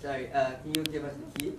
Sorry, uh, can you give us the key?